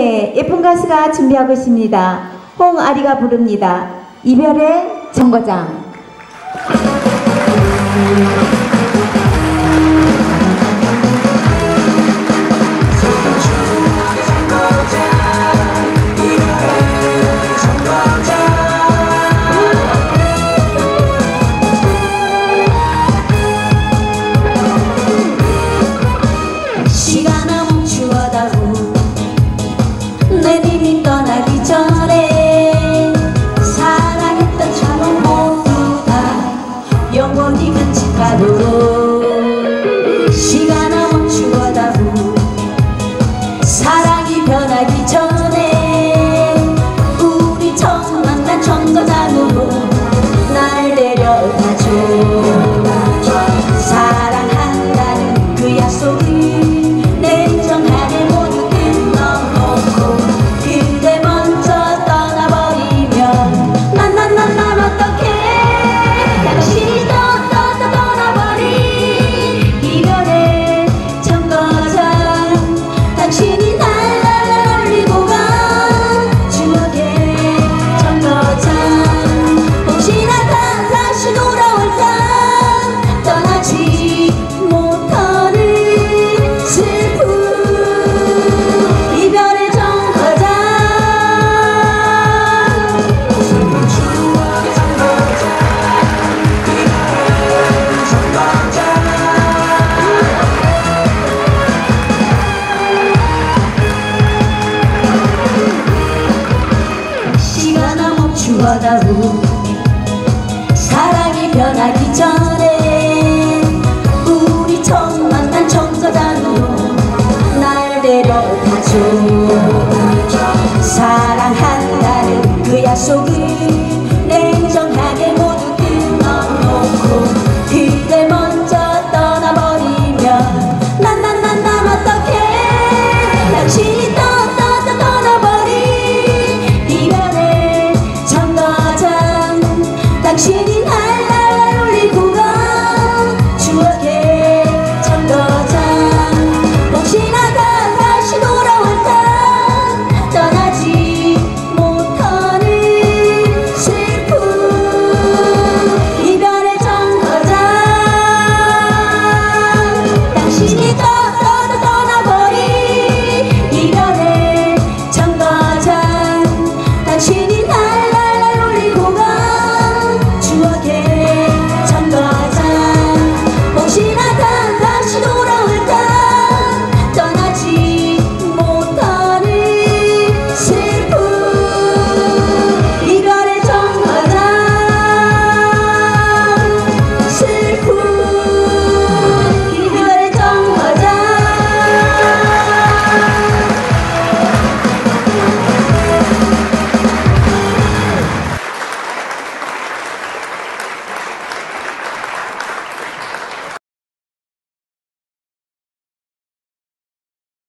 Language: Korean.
네, 예쁜 가수가 준비하고 있습니다. 홍아리가 부릅니다. 이별의 정거장. Senhor. 원하오 사랑이 변하기 전에 우리 처음 만난 청소단으로 날 데려가줘